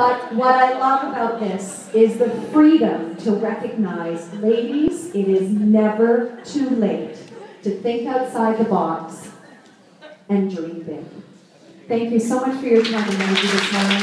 But what I love about this is the freedom to recognize, ladies, it is never too late to think outside the box and dream big. Thank you so much for your time and energy this morning.